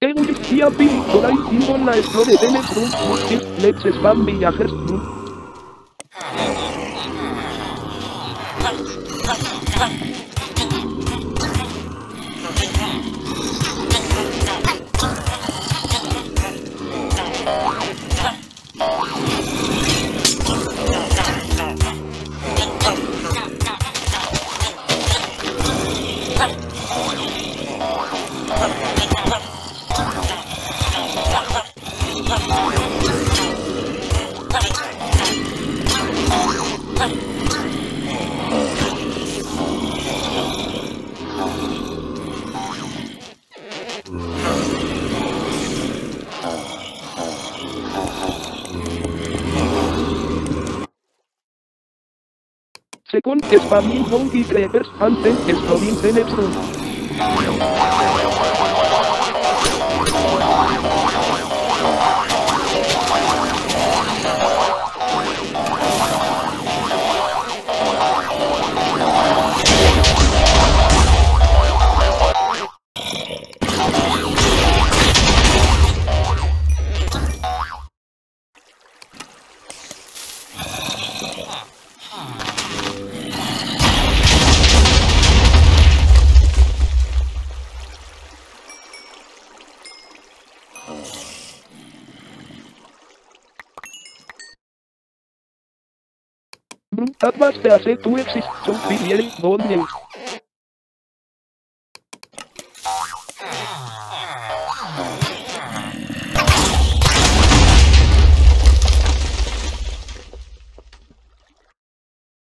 Energia Pintorai Timon la explore Teletrum, Let's Spam Villages Trum. Second Spammy Monkey Trappers, Anten, Exploding Tenebson. Además te hace tu exis, son filiales, no